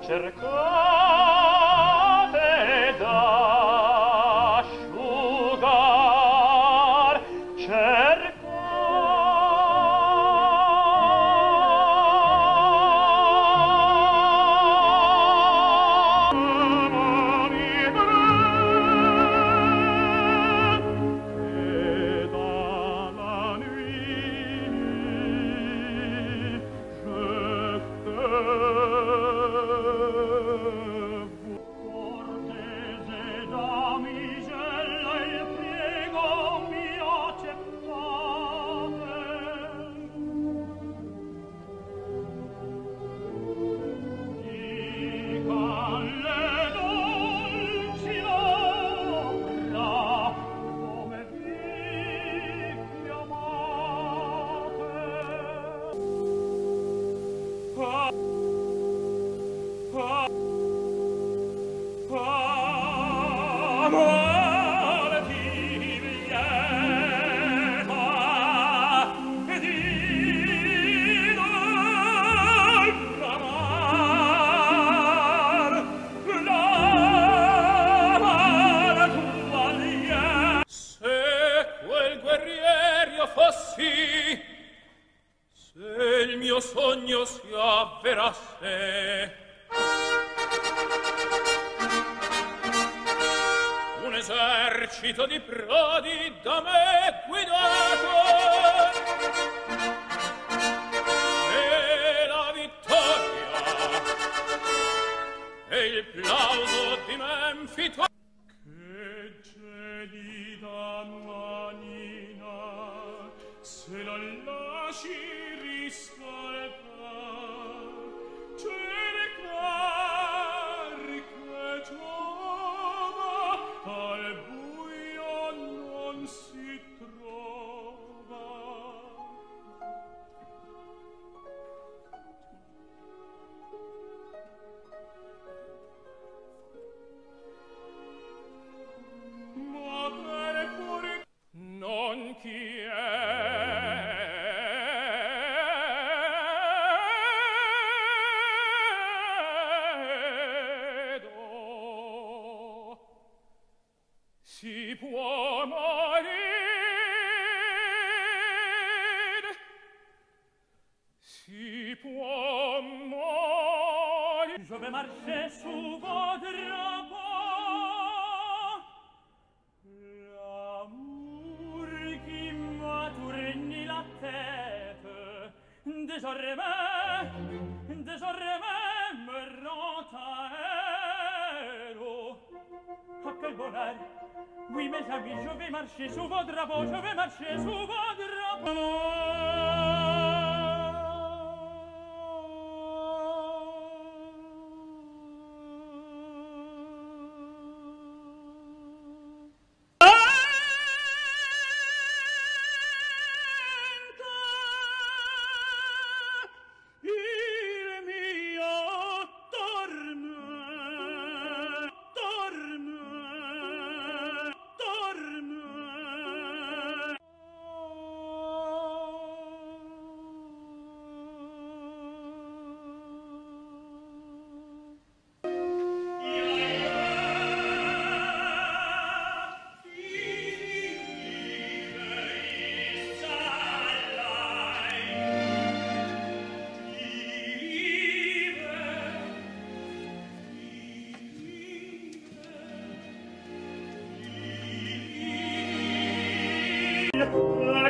cercare sperasse un esercito di prodi da me guidato e la vittoria e il plauso di Menfito. che gelida manina se Come marche su vodra po L'amour qui m'a tourné la tête Désormais, désormais me rend à elle Oh, quel bonheur Oui mes amis, je vais marcher sous vos drapeaux Je vais marcher sous vos drapeaux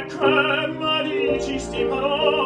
che malicisti parole